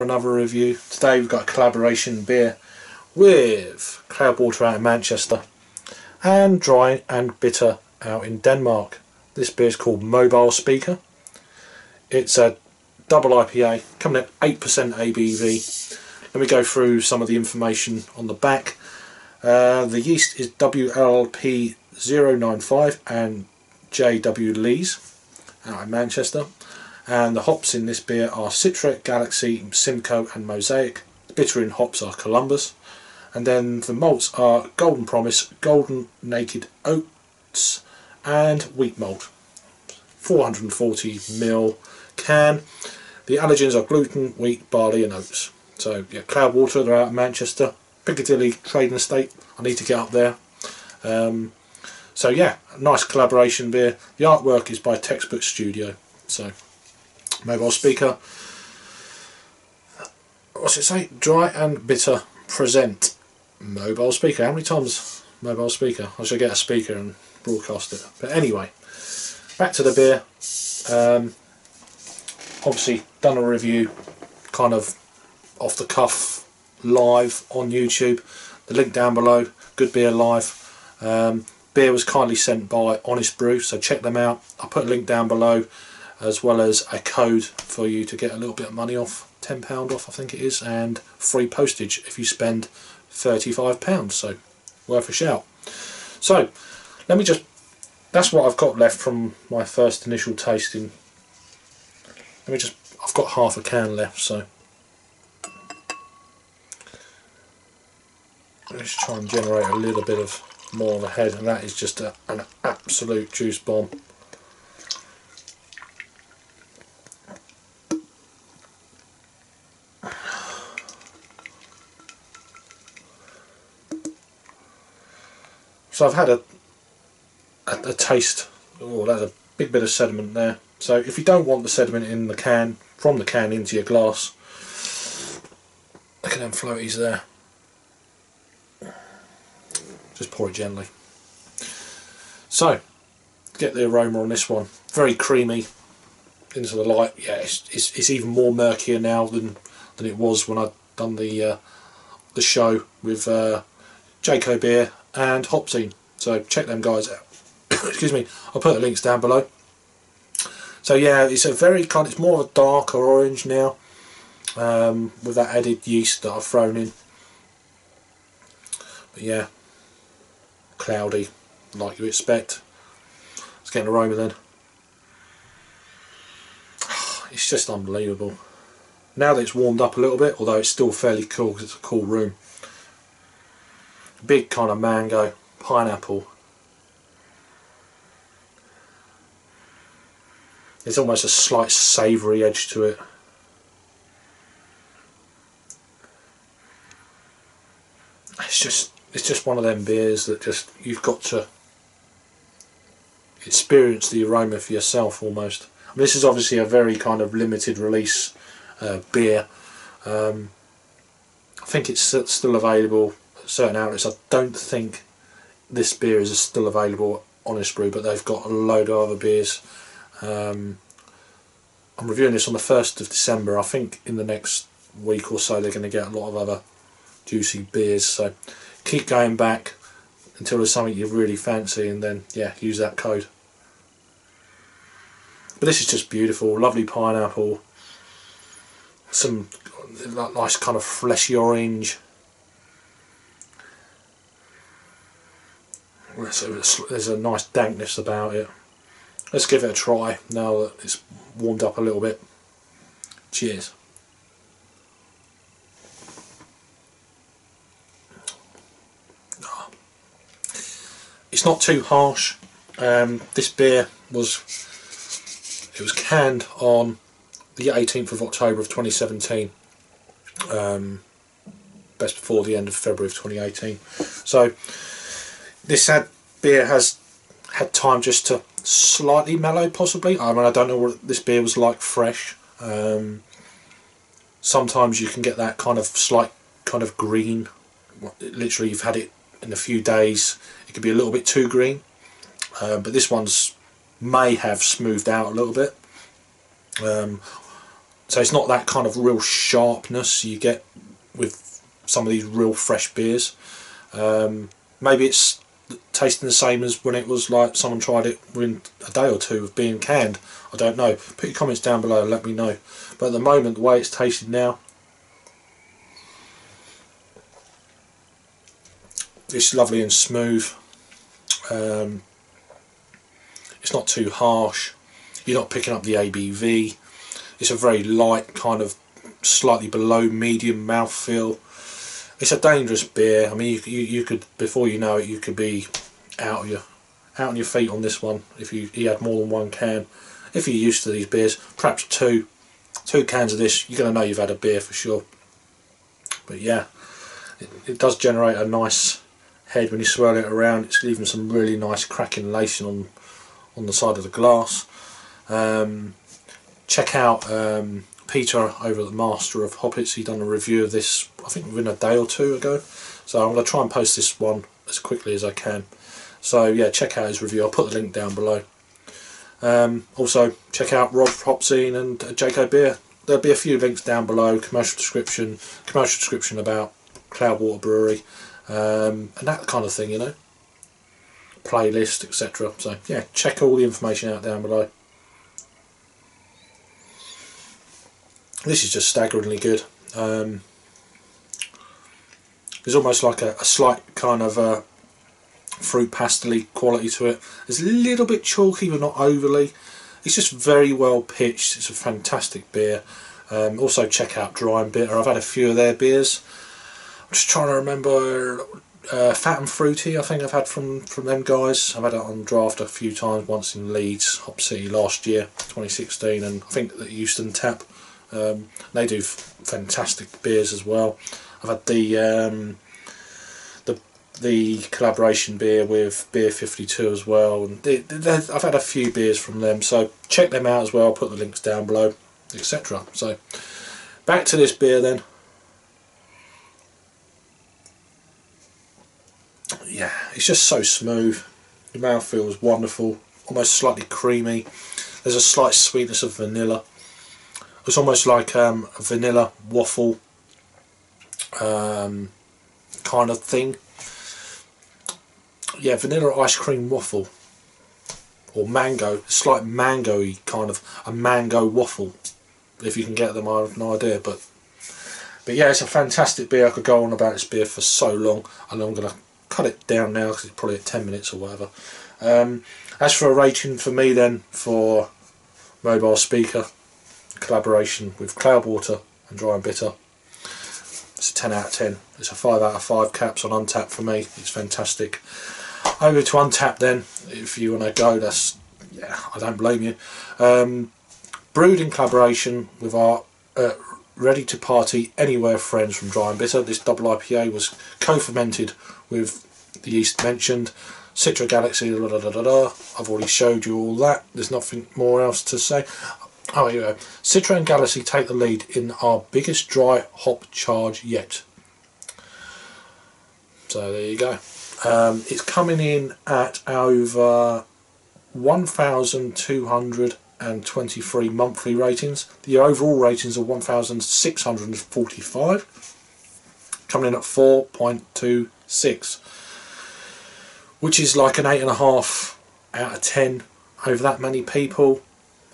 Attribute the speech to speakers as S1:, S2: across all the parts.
S1: another review. Today we've got a collaboration beer with Cloudwater out in Manchester and Dry and Bitter out in Denmark. This beer is called Mobile Speaker. It's a double IPA coming at 8% ABV. Let me go through some of the information on the back. Uh, the yeast is WLP095 and JW Lees out in Manchester and the hops in this beer are Citra, Galaxy, Simcoe and Mosaic. The bitter in hops are Columbus. And then the malts are Golden Promise, Golden Naked Oats and Wheat Malt. 440ml can. The allergens are gluten, wheat, barley and oats. So yeah, Cloudwater, they're out of Manchester. Piccadilly Trading Estate, I need to get up there. Um, so yeah, nice collaboration beer. The artwork is by Textbook Studio. So mobile speaker. What's it say? Dry and bitter present mobile speaker. How many times mobile speaker? I should get a speaker and broadcast it. But anyway, back to the beer. Um, obviously done a review kind of off the cuff live on YouTube. The link down below, Good Beer Live. Um, beer was kindly sent by Honest Brew, so check them out. I'll put a link down below as well as a code for you to get a little bit of money off, £10 off I think it is, and free postage if you spend £35, so worth a shout. So, let me just, that's what I've got left from my first initial tasting. Let me just, I've got half a can left, so. Let's try and generate a little bit of more of a head, and that is just a, an absolute juice bomb. So I've had a, a, a taste. Oh, that's a big bit of sediment there. So if you don't want the sediment in the can, from the can into your glass, look at them floaties there. Just pour it gently. So, get the aroma on this one. Very creamy into the light. Yeah, it's, it's, it's even more murkier now than than it was when I'd done the uh, the show with uh, Beer and Hopzine. So check them guys out. Excuse me. I'll put the links down below. So yeah, it's a very kind. It's more of a darker orange now, um, with that added yeast that I've thrown in. But yeah, cloudy, like you expect. Let's get an aroma then. It's just unbelievable. Now that it's warmed up a little bit, although it's still fairly cool because it's a cool room big kind of mango, pineapple. There's almost a slight savoury edge to it. It's just it's just one of them beers that just you've got to experience the aroma for yourself almost. This is obviously a very kind of limited release uh, beer. Um, I think it's still available certain outlets. I don't think this beer is still available Honest Brew, but they've got a load of other beers. Um, I'm reviewing this on the 1st of December. I think in the next week or so they're going to get a lot of other juicy beers. So keep going back until there's something you really fancy and then, yeah, use that code. But this is just beautiful. Lovely pineapple. Some nice kind of fleshy orange. There's a nice dankness about it. Let's give it a try now that it's warmed up a little bit. Cheers. It's not too harsh. Um, this beer was it was canned on the 18th of October of 2017. Um, best before the end of February of 2018. So this had, beer has had time just to slightly mellow possibly. I mean I don't know what this beer was like fresh. Um, sometimes you can get that kind of slight kind of green. Literally you've had it in a few days. It could be a little bit too green. Uh, but this one's may have smoothed out a little bit. Um, so it's not that kind of real sharpness you get with some of these real fresh beers. Um, maybe it's tasting the same as when it was like someone tried it within a day or two of being canned. I don't know. Put your comments down below and let me know. But at the moment, the way it's tasted now, it's lovely and smooth. Um, it's not too harsh. You're not picking up the ABV. It's a very light kind of slightly below medium mouthfeel. It's a dangerous beer. I mean, you, you, you could before you know it, you could be out of your out on your feet on this one if you, had more than one can. If you're used to these beers, perhaps two, two cans of this, you're going to know you've had a beer for sure. But yeah, it, it does generate a nice head when you swirl it around. It's leaving some really nice cracking lacing on on the side of the glass. Um, check out um, Peter over the Master of Hoppits. He done a review of this, I think within a day or two ago. So I'm going to try and post this one as quickly as I can. So yeah, check out his review. I'll put the link down below. Um, also, check out Rob Hopzine and uh, Beer. There'll be a few links down below. Commercial description, commercial description about Cloudwater Brewery, um, and that kind of thing, you know. Playlist, etc. So yeah, check all the information out down below. This is just staggeringly good. Um, there's almost like a, a slight kind of uh, fruit pastely quality to it. It's a little bit chalky but not overly. It's just very well pitched. It's a fantastic beer. Um, also check out Dry and Bitter. I've had a few of their beers. I'm just trying to remember uh, Fat and Fruity I think I've had from, from them guys. I've had it on draft a few times, once in Leeds, Hop City last year, 2016 and I think at Euston Tap. Um, they do fantastic beers as well. I've had the um, the collaboration beer with Beer 52 as well. And they, they, I've had a few beers from them, so check them out as well. I'll put the links down below, etc. So back to this beer then. Yeah, it's just so smooth. The mouth feels wonderful, almost slightly creamy. There's a slight sweetness of vanilla. It's almost like um, a vanilla waffle um, kind of thing yeah, vanilla ice cream waffle or mango, slight mango-y kind of a mango waffle. If you can get them, I have no idea, but but yeah, it's a fantastic beer. I could go on about this beer for so long, and I'm going to cut it down now because it's probably at 10 minutes or whatever. Um, as for a rating for me then for mobile speaker collaboration with Cloudwater and Dry and Bitter, it's a 10 out of 10. It's a 5 out of 5 caps on Untappd for me. It's fantastic. Over to Untappd then if you want to go. That's yeah I don't blame you. Um, brewed in collaboration with our uh, ready to party anywhere friends from Dry and Bitter. This double IPA was co-fermented with the yeast mentioned. Citra Galaxy da, da, da, I've already showed you all that. There's nothing more else to say oh here we go Citra and Galaxy take the lead in our biggest dry hop charge yet so there you go um, it's coming in at over 1,223 monthly ratings. The overall ratings are 1,645, coming in at 4.26, which is like an 8.5 out of 10 over that many people.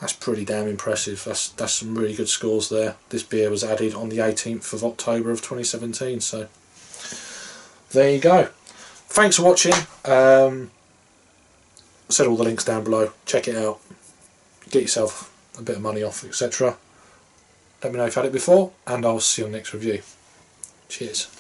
S1: That's pretty damn impressive. That's that's some really good scores there. This beer was added on the 18th of October of 2017, so there you go thanks for watching. Um, set all the links down below. Check it out. Get yourself a bit of money off, etc. Let me know if you've had it before, and I'll see you on the next review. Cheers.